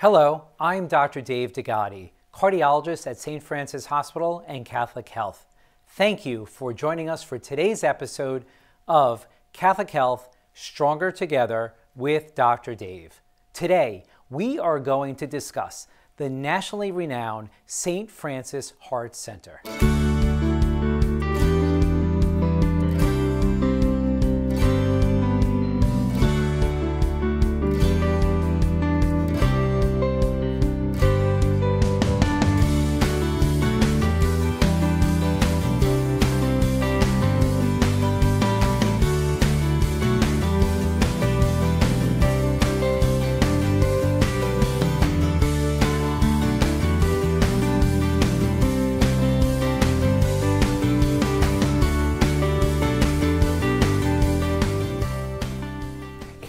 Hello, I'm Dr. Dave DeGotti, cardiologist at St. Francis Hospital and Catholic Health. Thank you for joining us for today's episode of Catholic Health Stronger Together with Dr. Dave. Today, we are going to discuss the nationally renowned St. Francis Heart Center.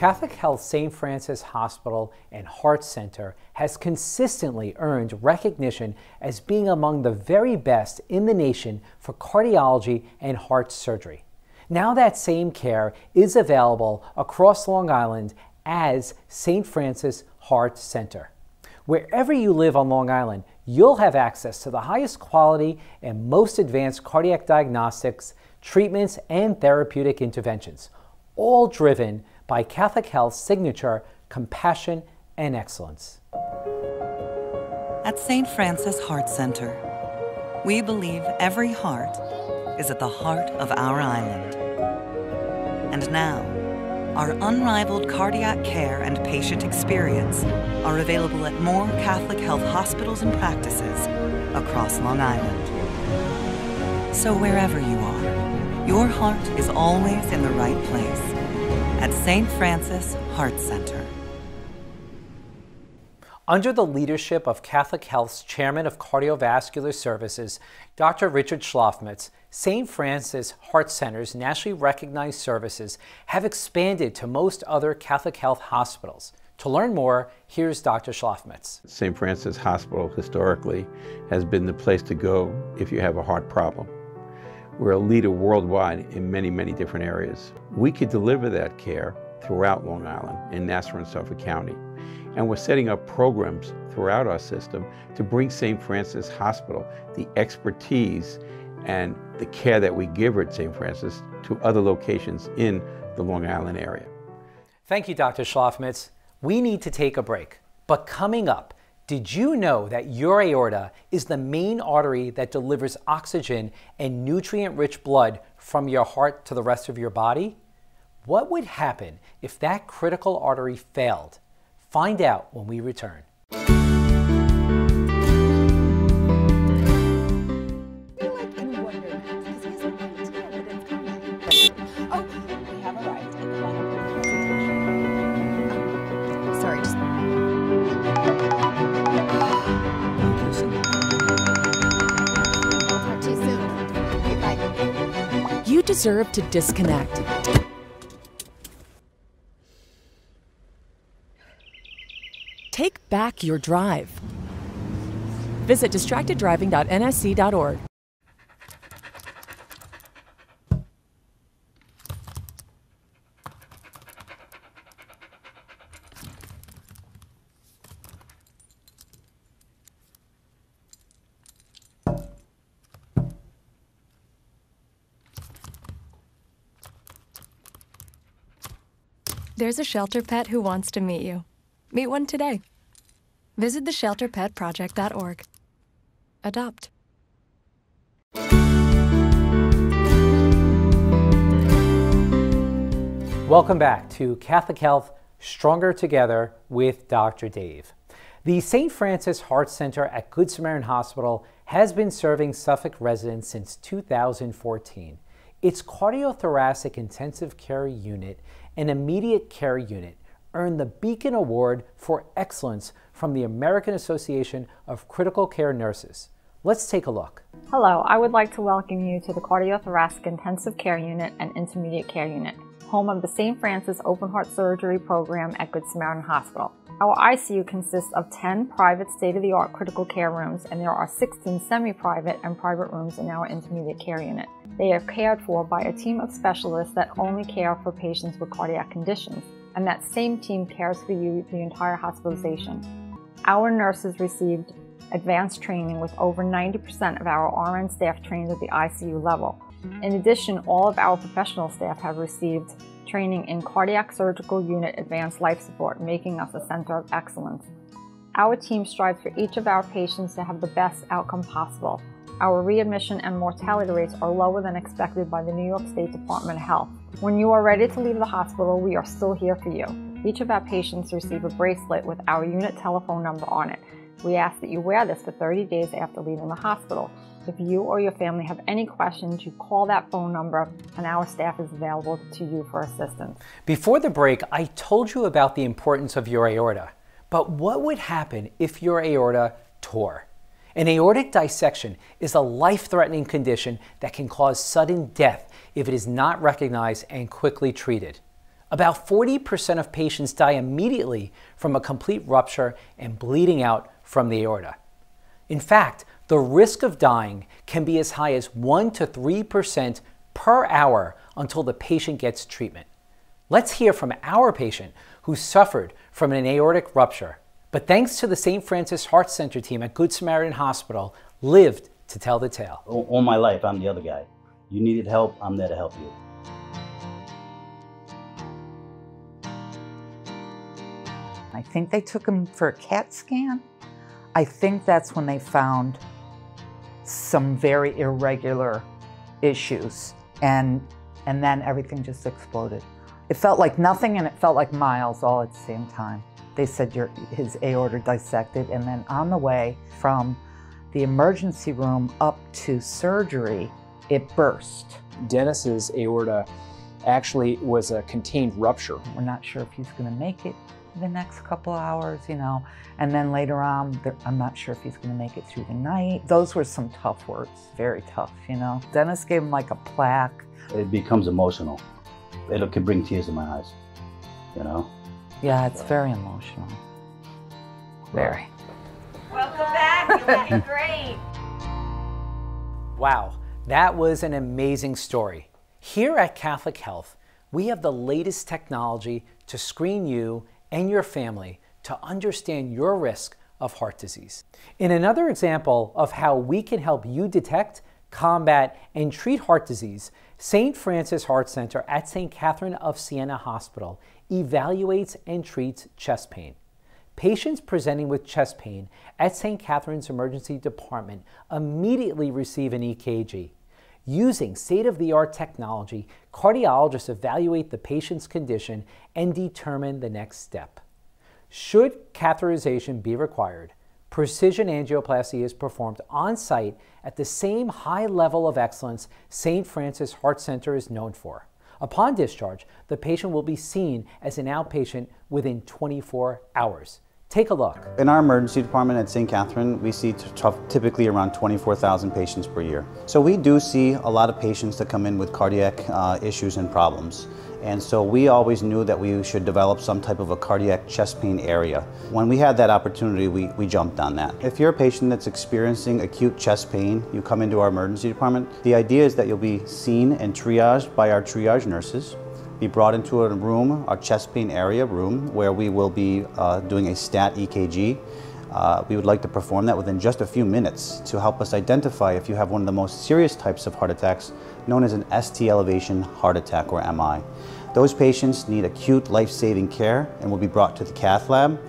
Catholic Health St. Francis Hospital and Heart Center has consistently earned recognition as being among the very best in the nation for cardiology and heart surgery. Now that same care is available across Long Island as St. Francis Heart Center. Wherever you live on Long Island, you'll have access to the highest quality and most advanced cardiac diagnostics, treatments, and therapeutic interventions, all driven by Catholic Health's signature compassion and excellence. At St. Francis Heart Center, we believe every heart is at the heart of our island. And now, our unrivaled cardiac care and patient experience are available at more Catholic Health hospitals and practices across Long Island. So wherever you are, your heart is always in the right place at St. Francis Heart Center. Under the leadership of Catholic Health's Chairman of Cardiovascular Services, Dr. Richard Shlofmitz, St. Francis Heart Center's nationally recognized services have expanded to most other Catholic Health hospitals. To learn more, here's Dr. Shlofmitz. St. Francis Hospital historically has been the place to go if you have a heart problem. We're a leader worldwide in many, many different areas. We could deliver that care throughout Long Island in Nassau and Suffolk County. And we're setting up programs throughout our system to bring St. Francis Hospital the expertise and the care that we give at St. Francis to other locations in the Long Island area. Thank you, Dr. Shlofmitz. We need to take a break. But coming up, did you know that your aorta is the main artery that delivers oxygen and nutrient rich blood from your heart to the rest of your body? What would happen if that critical artery failed? Find out when we return. Deserve to disconnect. Take back your drive. Visit distracteddriving.nsc.org. There's a shelter pet who wants to meet you. Meet one today. Visit theshelterpetproject.org. Adopt. Welcome back to Catholic Health Stronger Together with Dr. Dave. The St. Francis Heart Center at Good Samaritan Hospital has been serving Suffolk residents since 2014. Its cardiothoracic intensive care unit and immediate care unit earned the Beacon Award for Excellence from the American Association of Critical Care Nurses. Let's take a look. Hello, I would like to welcome you to the Cardiothoracic Intensive Care Unit and Intermediate Care Unit, home of the St. Francis Open Heart Surgery Program at Good Samaritan Hospital. Our ICU consists of 10 private state-of-the-art critical care rooms and there are 16 semi-private and private rooms in our intermediate care unit. They are cared for by a team of specialists that only care for patients with cardiac conditions, and that same team cares for you the entire hospitalization. Our nurses received advanced training with over 90% of our RN staff trained at the ICU level. In addition, all of our professional staff have received training in cardiac surgical unit advanced life support, making us a center of excellence. Our team strives for each of our patients to have the best outcome possible. Our readmission and mortality rates are lower than expected by the New York State Department of Health. When you are ready to leave the hospital, we are still here for you. Each of our patients receive a bracelet with our unit telephone number on it. We ask that you wear this for 30 days after leaving the hospital. If you or your family have any questions, you call that phone number and our staff is available to you for assistance. Before the break, I told you about the importance of your aorta. But what would happen if your aorta tore? An aortic dissection is a life threatening condition that can cause sudden death if it is not recognized and quickly treated. About 40% of patients die immediately from a complete rupture and bleeding out from the aorta. In fact, the risk of dying can be as high as 1 to 3% per hour until the patient gets treatment. Let's hear from our patient who suffered from an aortic rupture, but thanks to the St. Francis Heart Center team at Good Samaritan Hospital, lived to tell the tale. All my life, I'm the other guy. You needed help, I'm there to help you. I think they took him for a CAT scan. I think that's when they found some very irregular issues and and then everything just exploded. It felt like nothing and it felt like miles all at the same time. They said your, his aorta dissected and then on the way from the emergency room up to surgery, it burst. Dennis's aorta actually was a contained rupture. We're not sure if he's going to make it the next couple hours, you know. And then later on, I'm not sure if he's going to make it through the night. Those were some tough words, very tough, you know. Dennis gave him like a plaque. It becomes emotional it can bring tears to my eyes, you know? Yeah, it's very emotional. Very. Welcome back. You're great. Wow, that was an amazing story. Here at Catholic Health, we have the latest technology to screen you and your family to understand your risk of heart disease. In another example of how we can help you detect, combat, and treat heart disease, St. Francis Heart Center at St. Catherine of Siena Hospital evaluates and treats chest pain. Patients presenting with chest pain at St. Catherine's Emergency Department immediately receive an EKG. Using state of the art technology, cardiologists evaluate the patient's condition and determine the next step. Should catheterization be required, precision angioplasty is performed on site at the same high level of excellence St. Francis Heart Center is known for. Upon discharge, the patient will be seen as an outpatient within 24 hours. Take a look. In our emergency department at St. Catherine, we see typically around 24,000 patients per year. So we do see a lot of patients that come in with cardiac uh, issues and problems. And so we always knew that we should develop some type of a cardiac chest pain area. When we had that opportunity, we, we jumped on that. If you're a patient that's experiencing acute chest pain, you come into our emergency department, the idea is that you'll be seen and triaged by our triage nurses, be brought into a room, our chest pain area room, where we will be uh, doing a stat EKG. Uh, we would like to perform that within just a few minutes to help us identify if you have one of the most serious types of heart attacks known as an ST elevation heart attack or MI. Those patients need acute life-saving care and will be brought to the cath lab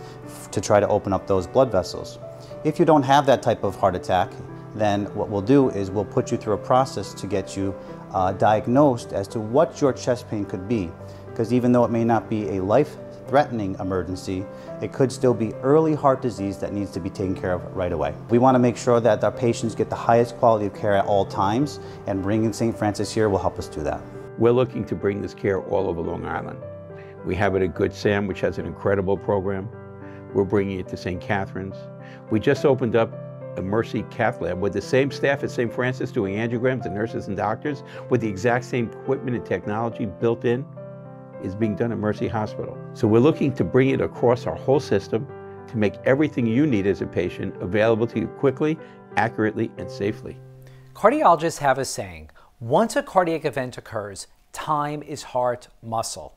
to try to open up those blood vessels. If you don't have that type of heart attack, then what we'll do is we'll put you through a process to get you uh, diagnosed as to what your chest pain could be. Because even though it may not be a life-threatening emergency, it could still be early heart disease that needs to be taken care of right away. We want to make sure that our patients get the highest quality of care at all times, and bringing St. Francis here will help us do that. We're looking to bring this care all over Long Island. We have it at Good Sam, which has an incredible program. We're bringing it to St. Catherine's. We just opened up a Mercy Cath Lab with the same staff at St. Francis doing angiograms and nurses and doctors with the exact same equipment and technology built in is being done at Mercy Hospital. So we're looking to bring it across our whole system to make everything you need as a patient available to you quickly, accurately, and safely. Cardiologists have a saying, once a cardiac event occurs, time is heart muscle.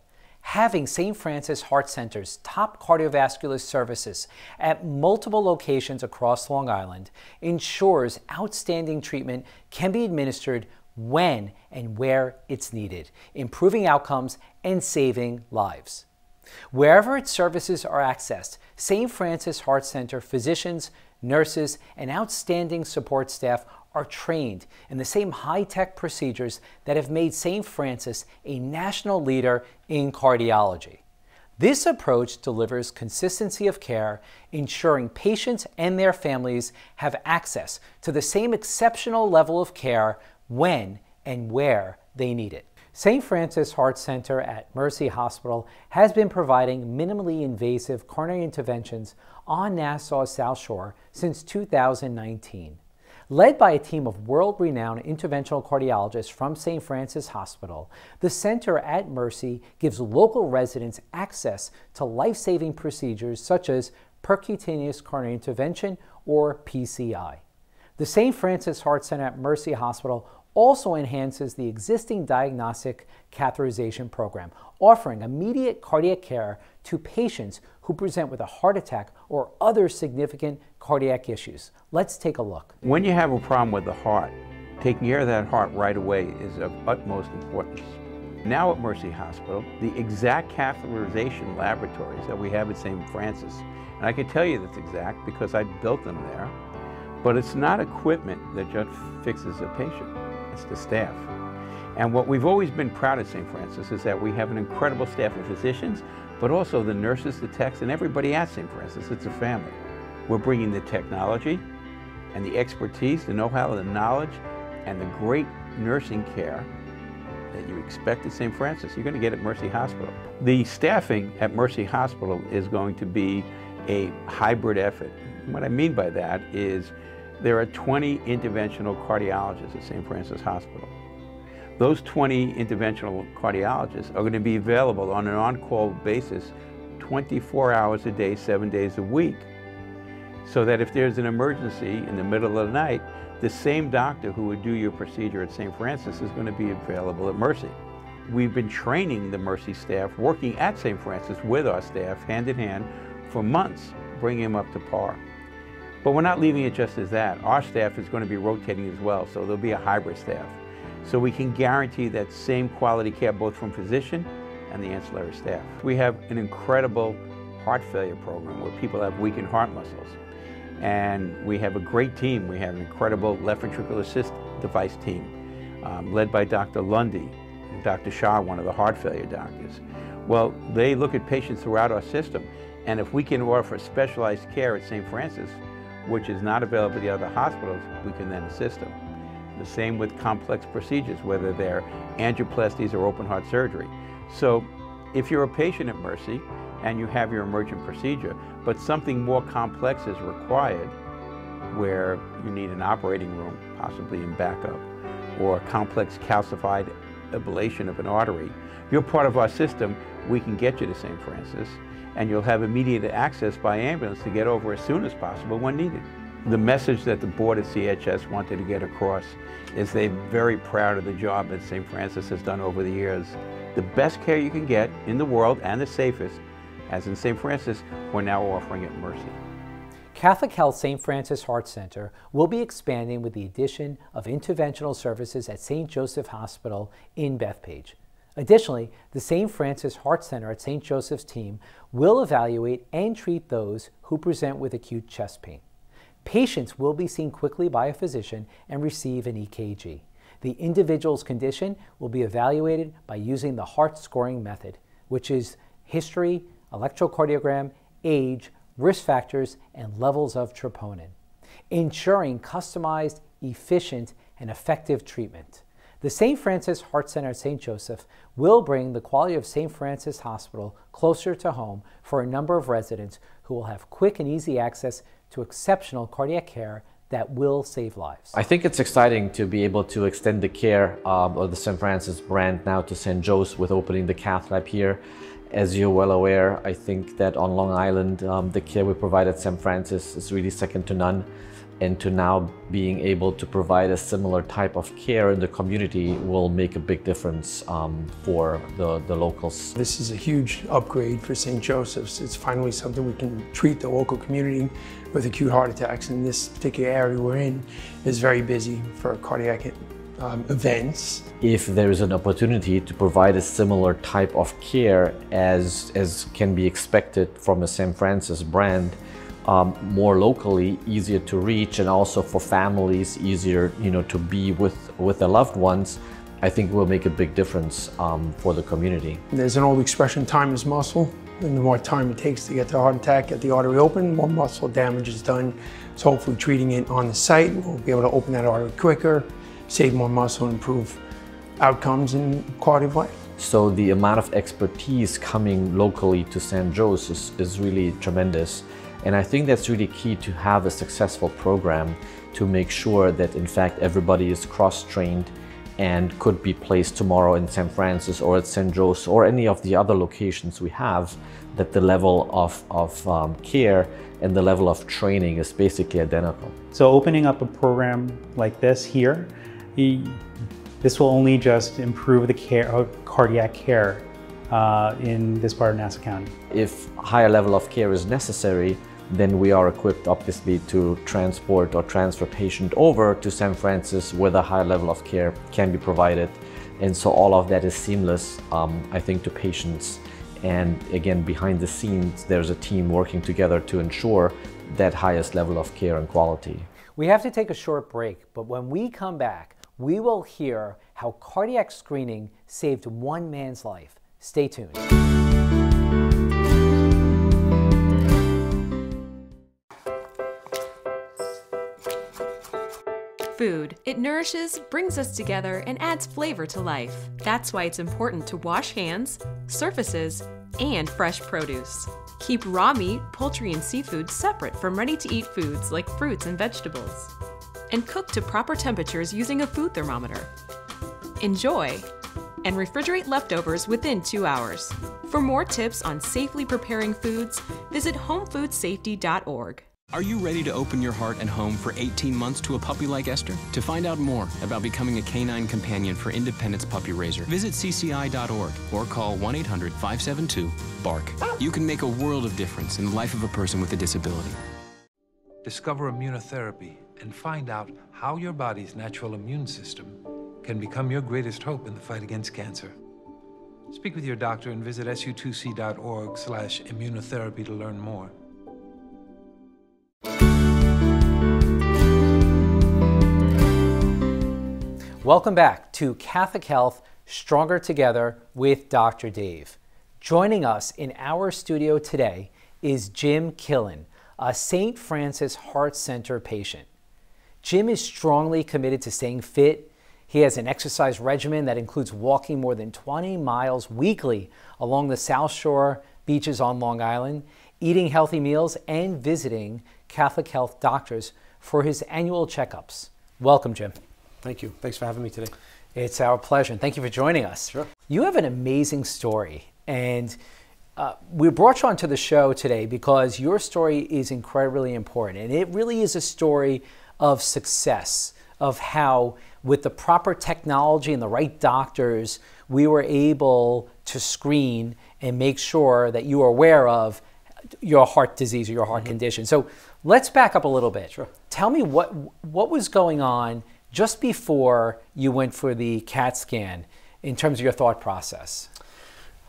Having St. Francis Heart Center's top cardiovascular services at multiple locations across Long Island ensures outstanding treatment can be administered when and where it's needed, improving outcomes and saving lives. Wherever its services are accessed, St. Francis Heart Center physicians, nurses, and outstanding support staff are trained in the same high tech procedures that have made St. Francis a national leader in cardiology. This approach delivers consistency of care, ensuring patients and their families have access to the same exceptional level of care when and where they need it. St. Francis Heart Center at Mercy Hospital has been providing minimally invasive coronary interventions on Nassau's South Shore since 2019. Led by a team of world renowned interventional cardiologists from St. Francis Hospital, the center at Mercy gives local residents access to life saving procedures such as percutaneous coronary intervention or PCI. The St. Francis Heart Center at Mercy Hospital also enhances the existing diagnostic catheterization program, offering immediate cardiac care to patients who present with a heart attack or other significant cardiac issues. Let's take a look. When you have a problem with the heart, taking care of that heart right away is of utmost importance. Now at Mercy Hospital, the exact catheterization laboratories that we have at St. Francis, and I can tell you that's exact because I built them there, but it's not equipment that just fixes a patient it's the staff. And what we've always been proud of St. Francis is that we have an incredible staff of physicians, but also the nurses, the techs, and everybody at St. Francis. It's a family. We're bringing the technology and the expertise, the know-how, the knowledge, and the great nursing care that you expect at St. Francis. You're going to get at Mercy Hospital. The staffing at Mercy Hospital is going to be a hybrid effort. What I mean by that is there are 20 interventional cardiologists at St. Francis Hospital. Those 20 interventional cardiologists are going to be available on an on-call basis 24 hours a day, seven days a week. So that if there's an emergency in the middle of the night, the same doctor who would do your procedure at St. Francis is going to be available at Mercy. We've been training the Mercy staff, working at St. Francis with our staff, hand in hand, for months, bringing them up to par. But we're not leaving it just as that. Our staff is going to be rotating as well, so there'll be a hybrid staff. So we can guarantee that same quality care both from physician and the ancillary staff. We have an incredible heart failure program where people have weakened heart muscles. And we have a great team. We have an incredible left ventricular assist device team um, led by Dr. Lundy and Dr. Shah, one of the heart failure doctors. Well, they look at patients throughout our system. And if we can offer specialized care at St. Francis, which is not available at the other hospitals, we can then assist them. The same with complex procedures, whether they're angioplasties or open heart surgery. So if you're a patient at Mercy and you have your emergent procedure, but something more complex is required, where you need an operating room, possibly in backup, or a complex calcified ablation of an artery, you're part of our system, we can get you to St. Francis and you'll have immediate access by ambulance to get over as soon as possible when needed. The message that the board at CHS wanted to get across is they're very proud of the job that St. Francis has done over the years. The best care you can get in the world and the safest, as in St. Francis, we're now offering at Mercy. Catholic Health St. Francis Heart Center will be expanding with the addition of interventional services at St. Joseph Hospital in Bethpage. Additionally, the St. Francis Heart Center at St. Joseph's team will evaluate and treat those who present with acute chest pain. Patients will be seen quickly by a physician and receive an EKG. The individual's condition will be evaluated by using the heart scoring method, which is history, electrocardiogram, age, risk factors, and levels of troponin, ensuring customized, efficient, and effective treatment. The St. Francis Heart Center at St. Joseph will bring the quality of St. Francis Hospital closer to home for a number of residents who will have quick and easy access to exceptional cardiac care that will save lives. I think it's exciting to be able to extend the care um, of the St. Francis brand now to St. Joe's with opening the cath lab here. As you're well aware, I think that on Long Island, um, the care we provide at St. Francis is really second to none and to now being able to provide a similar type of care in the community will make a big difference um, for the, the locals. This is a huge upgrade for St. Joseph's. It's finally something we can treat the local community with acute heart attacks and this particular area we're in is very busy for cardiac um, events. If there is an opportunity to provide a similar type of care as, as can be expected from a St. Francis brand, um, more locally, easier to reach, and also for families, easier you know to be with with their loved ones. I think will make a big difference um, for the community. There's an old expression: "Time is muscle." And the more time it takes to get the heart attack, get the artery open, more muscle damage is done. So hopefully treating it on the site, we'll be able to open that artery quicker, save more muscle, improve outcomes and quality of life. So the amount of expertise coming locally to St. Joe's is, is really tremendous. And I think that's really key to have a successful program to make sure that in fact everybody is cross-trained and could be placed tomorrow in St. Francis or at St. Joe's or any of the other locations we have, that the level of, of um, care and the level of training is basically identical. So opening up a program like this here, this will only just improve the care, uh, cardiac care uh, in this part of Nassau County. If higher level of care is necessary, then we are equipped obviously to transport or transfer patient over to St. Francis where the high level of care can be provided. And so all of that is seamless, um, I think, to patients. And again, behind the scenes, there's a team working together to ensure that highest level of care and quality. We have to take a short break, but when we come back, we will hear how cardiac screening saved one man's life. Stay tuned. It nourishes, brings us together, and adds flavor to life. That's why it's important to wash hands, surfaces, and fresh produce. Keep raw meat, poultry, and seafood separate from ready to eat foods like fruits and vegetables. And cook to proper temperatures using a food thermometer. Enjoy! And refrigerate leftovers within two hours. For more tips on safely preparing foods, visit homefoodsafety.org. Are you ready to open your heart and home for 18 months to a puppy like Esther? To find out more about becoming a canine companion for Independence Puppy Raiser, visit cci.org or call 1 800 572 BARK. You can make a world of difference in the life of a person with a disability. Discover immunotherapy and find out how your body's natural immune system can become your greatest hope in the fight against cancer. Speak with your doctor and visit su2c.org slash immunotherapy to learn more. Welcome back to Catholic Health Stronger Together with Dr. Dave. Joining us in our studio today is Jim Killen, a St. Francis Heart Center patient. Jim is strongly committed to staying fit. He has an exercise regimen that includes walking more than 20 miles weekly along the South Shore beaches on Long Island, eating healthy meals, and visiting Catholic Health doctors for his annual checkups. Welcome, Jim. Thank you. Thanks for having me today. It's our pleasure. And thank you for joining us. Sure. You have an amazing story. And uh, we brought you onto the show today because your story is incredibly important. And it really is a story of success, of how, with the proper technology and the right doctors, we were able to screen and make sure that you are aware of your heart disease or your heart mm-hmm. condition. So let's back up a little bit. Sure. Tell me what, what was going on just before you went for the CAT scan in terms of your thought process?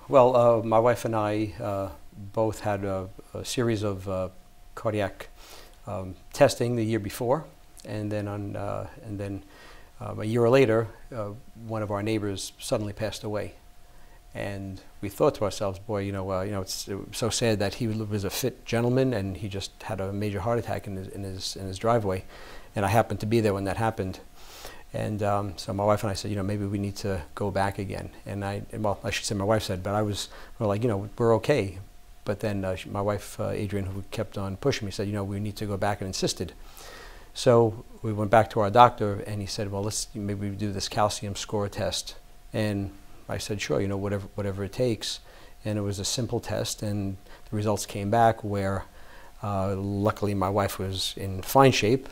Well, uh, my wife and I uh, both had a, a series of uh, cardiac um, testing the year before, and then on, uh, and then um, a year later, uh, one of our neighbors suddenly passed away, and we thought to ourselves, "Boy, you know, uh, you know, it's it so sad that he was a fit gentleman, and he just had a major heart attack in his in his in his driveway." And I happened to be there when that happened. And um, so my wife and I said, you know, maybe we need to go back again. And I, well, I should say my wife said, but I was, we're like, you know, we're okay. But then uh, my wife, uh, Adrian, who kept on pushing me, said, you know, we need to go back and insisted. So we went back to our doctor and he said, well, let's maybe we do this calcium score test. And I said, sure, you know, whatever, whatever it takes. and it was a simple test, and the results came back where uh, luckily my wife was in fine shape,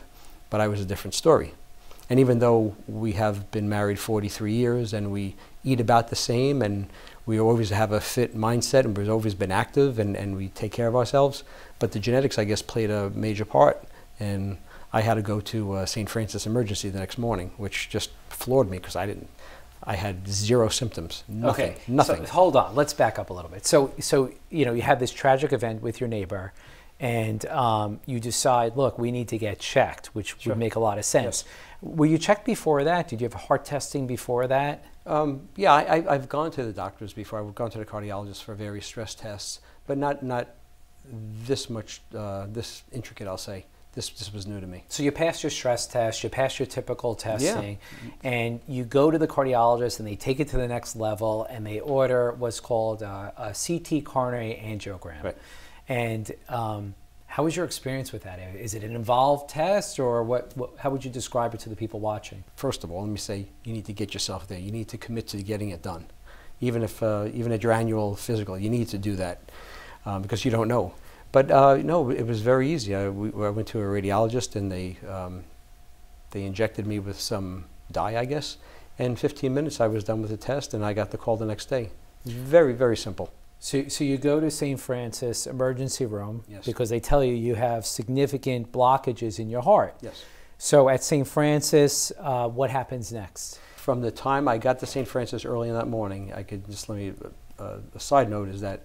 but I was a different story. And even though we have been married 43 years and we eat about the same and we always have a fit mindset and we've always been active and, and we take care of ourselves, but the genetics, I guess, played a major part. And I had to go to uh, St. Francis Emergency the next morning, which just floored me because I didn't. I had zero symptoms. Nothing. Okay, Nothing. So hold on. Let's back up a little bit. So, so you know, you have this tragic event with your neighbor, and um, you decide, look, we need to get checked, which Sure. would make a lot of sense. Were you checked before that? Did you have heart testing before that? Um, yeah, I, I, I've gone to the doctors before. I've gone to the cardiologist for various stress tests, but not not this much, uh, this intricate. I'll say this this was new to me. So you pass your stress test, you pass your typical testing, and you go to the cardiologist, and they take it to the next level, and they order what's called a, a CT coronary angiogram. Right. And um, how was your experience with that? Is it an involved test, or what, what? How would you describe it to the people watching? First of all, let me say you need to get yourself there. You need to commit to getting it done, even if uh, even at your annual physical, you need to do that um, because you don't know. But uh, no, it was very easy. I, we, I went to a radiologist and they um, they injected me with some dye, I guess. And 15 minutes, I was done with the test, and I got the call the next day. Very, very simple. So, so you go to St. Francis emergency room Yes. because they tell you you have significant blockages in your heart. Yes. So at St. Francis, uh, what happens next? From the time I got to St. Francis early in that morning, I could just let me. Uh, a side note is that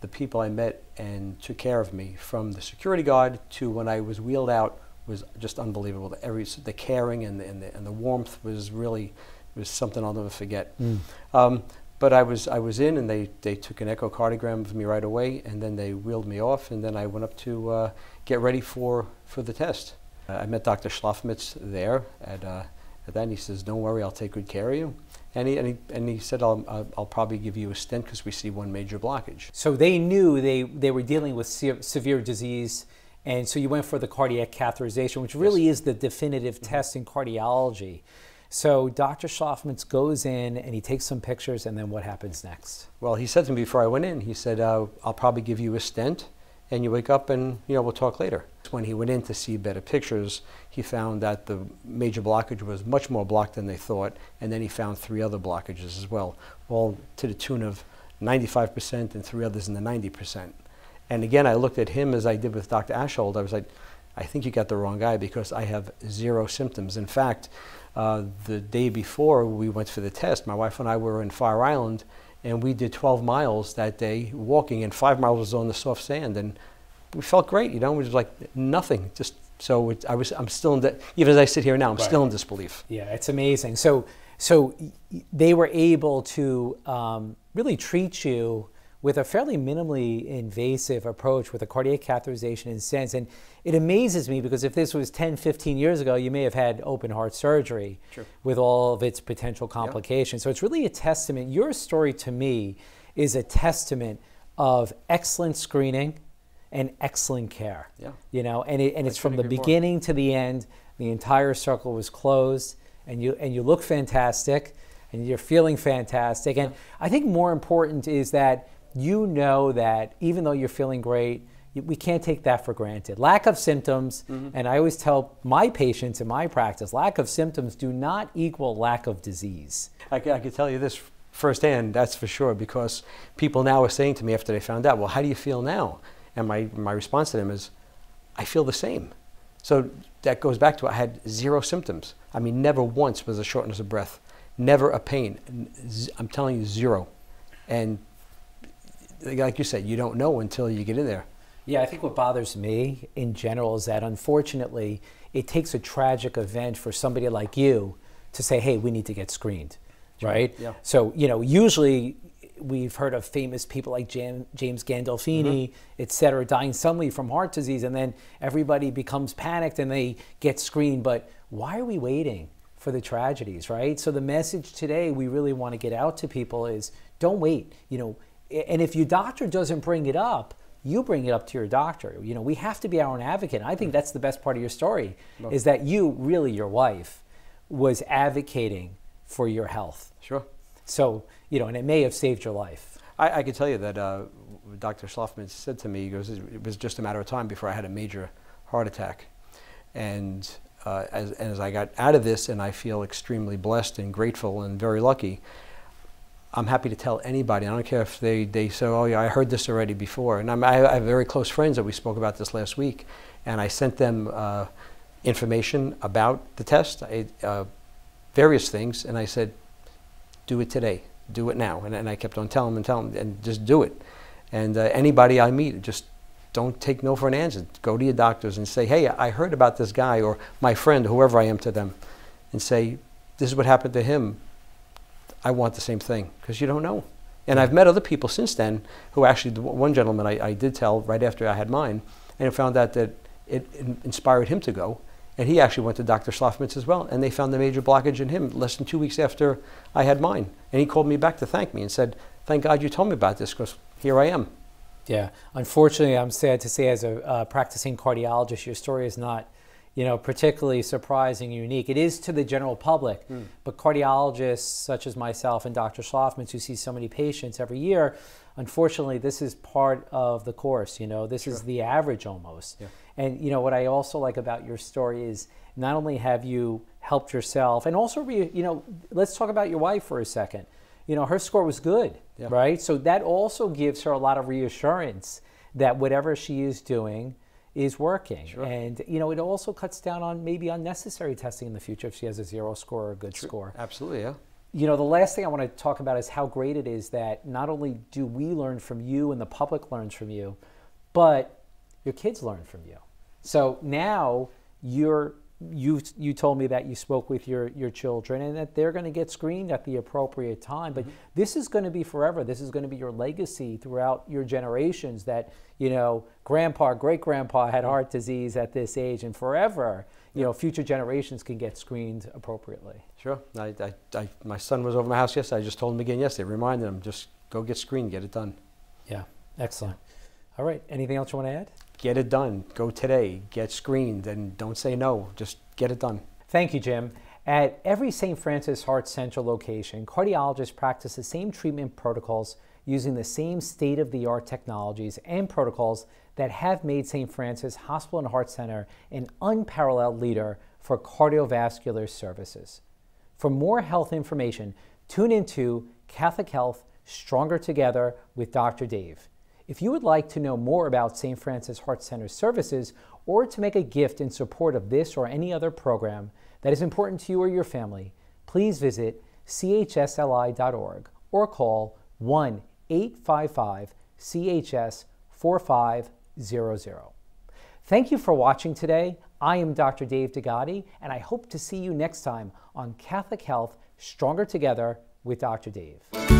the people I met and took care of me, from the security guard to when I was wheeled out, was just unbelievable. The, every, the caring and the, and, the, and the warmth was really was something I'll never forget. Mm. Um, but I was I was in, and they, they took an echocardiogram of me right away, and then they wheeled me off, and then I went up to uh, get ready for, for the test. Uh, I met Dr. Shlofmitz there at, uh, at that, and he says, "Don't worry, I'll take good care of you." And he and he, and he said, "I'll I'll, I'll probably give you a stent because we see one major blockage." So they knew they, they were dealing with se- severe disease, and so you went for the cardiac catheterization, which really is the definitive test in cardiology. So Dr. Shlofmitz goes in and he takes some pictures, and then what happens next? Well, he said to me before I went in, he said, uh, I'll probably give you a stent and you wake up and, you know, we'll talk later. When he went in to see better pictures, he found that the major blockage was much more blocked than they thought. And then he found three other blockages as well, all to the tune of 95% and three others in the 90%. And again, I looked at him as I did with Dr. Ashold. I was like, I think you got the wrong guy because I have zero symptoms. In fact, uh, the day before we went for the test, my wife and I were in Fire Island, and we did 12 miles that day walking, and five miles was on the soft sand, and we felt great. You know, it was like nothing. Just so it, I was. I'm still in. The, even as I sit here now, I'm Right. still in disbelief. Yeah, it's amazing. So, so they were able to um, really treat you with a fairly minimally invasive approach with a cardiac catheterization and stents. And it amazes me because if this was 10, 15 years ago, you may have had open heart surgery Sure. with all of its potential complications. So it's really a testament. Your story to me is a testament of excellent screening and excellent care. Yeah. You know, and it, and it's from the couldn't more. beginning to the end. The entire circle was closed, and you and you look fantastic, and you're feeling fantastic. And I think more important is that you know that even though you're feeling great, we can't take that for granted. Lack of symptoms, Mhm. and I always tell my patients in my practice, lack of symptoms do not equal lack of disease. I, I can tell you this firsthand, that's for sure, because people now are saying to me after they found out, well, how do you feel now? And my, my response to them is, I feel the same. So that goes back to I had zero symptoms. I mean, never once was a shortness of breath, never a pain. I'm telling you, zero. And like you said, you don't know until you get in there. Yeah, I think what bothers me in general is that unfortunately it takes a tragic event for somebody like you to say, hey, we need to get screened, right? yeah. So, you know, usually we've heard of famous people like James Gandolfini, Mm-hmm. et cetera, dying suddenly from heart disease, and then everybody becomes panicked and they get screened. But why are we waiting for the tragedies, right? So the message today we really want to get out to people is don't wait, you know, and if your doctor doesn't bring it up, you bring it up to your doctor. You know, we have to be our own advocate. I think that's the best part of your story Well- is that you, really your wife, was advocating for your health. Sure. So, you know, and it may have saved your life. I, I can tell you that uh, Dr. Schlafman said to me, he goes, it was just a matter of time before I had a major heart attack. And uh, as, as I got out of this and I feel extremely blessed and grateful and very lucky, I'm happy to tell anybody. I don't care if they, they say, oh yeah, I heard this already before. And I'm, I have very close friends that we spoke about this last week. And I sent them uh, information about the test, I, uh, various things. And I said, do it today, do it now. And, and I kept on telling them and telling them, and just do it. And uh, anybody I meet, just don't take no for an answer. Go to your doctors and say, hey, I heard about this guy or my friend, whoever I am to them, and say, this is what happened to him. I want the same thing because you don't know. And I've met other people since then who actually, one gentleman I, I did tell right after I had mine, and it found out that it inspired him to go. And he actually went to Dr. Shlofmitz as well, and they found the major blockage in him less than two weeks after I had mine. And he called me back to thank me and said, Thank God you told me about this because here I am. Yeah. Unfortunately, I'm sad to say, as a uh, practicing cardiologist, your story is not, you know, particularly surprising, unique. It is to the general public, mm. but cardiologists such as myself and Dr. Schlafman, who see so many patients every year, unfortunately, this is part of the course. You know, this sure. is the average almost. Yeah. And you know what I also like about your story is not only have you helped yourself, and also, you know, let's talk about your wife for a second you know, her score was good, yeah. right? So that also gives her a lot of reassurance that whatever she is doing is working. Sure. And, you know, it also cuts down on maybe unnecessary testing in the future if she has a zero score or a good score. Absolutely, yeah. You know, the last thing I want to talk about is how great it is that not only do we learn from you and the public learns from you, but your kids learn from you. So now you're you you told me that you spoke with your your children and that they're going to get screened at the appropriate time but mm-hmm. this is going to be forever. This is going to be your legacy throughout your generations that you know grandpa great grandpa had heart disease at this age and forever you know future generations can get screened appropriately. Sure. I, I, I, my son was over my house yesterday. I just told him again yesterday. Reminded him just go get screened get it done. Yeah. Excellent all right anything else you want to add get it done. Go today, get screened, and don't say no. Just get it done. Thank you, Jim. At every St. Francis Heart Center location, cardiologists practice the same treatment protocols using the same state of the art technologies and protocols that have made St. Francis Hospital and Heart Center an unparalleled leader for cardiovascular services. For more health information, tune into Catholic Health Stronger Together with Dr. Dave. If you would like to know more about St. Francis Heart Center services or to make a gift in support of this or any other program that is important to you or your family, please visit chsli.org or call 1 855 CHS 4500. Thank you for watching today. I am Dr. Dave DeGotti, and I hope to see you next time on Catholic Health Stronger Together with Dr. Dave.